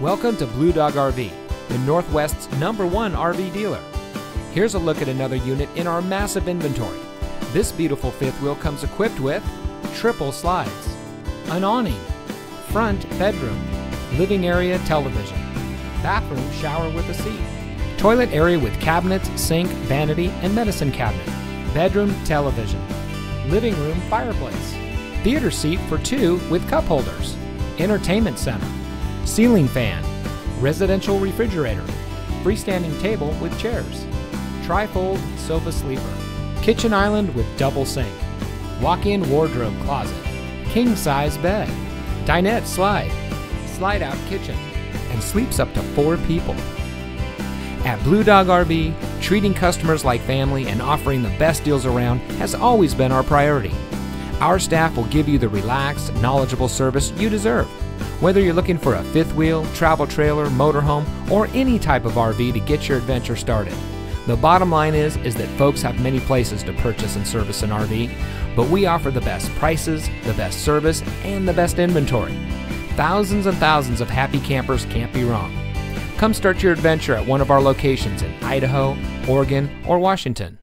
Welcome to Blue Dog RV, the Northwest's number one RV dealer. Here's a look at another unit in our massive inventory. This beautiful fifth wheel comes equipped with triple slides, an awning, front bedroom, living area television, bathroom shower with a seat, toilet area with cabinets, sink, vanity, and medicine cabinet, bedroom television, living room fireplace, theater seat for two with cup holders, entertainment center, ceiling fan, residential refrigerator, freestanding table with chairs, trifold sofa sleeper, kitchen island with double sink, walk-in wardrobe closet, king size bed, dinette slide, slide out kitchen, and sleeps up to four people. At Blue Dog RV, treating customers like family and offering the best deals around has always been our priority. Our staff will give you the relaxed, knowledgeable service you deserve. Whether you're looking for a fifth wheel, travel trailer, motorhome, or any type of RV to get your adventure started. The bottom line is is that folks have many places to purchase and service an RV, but we offer the best prices, the best service, and the best inventory. Thousands and thousands of happy campers can't be wrong. Come start your adventure at one of our locations in Idaho, Oregon, or Washington.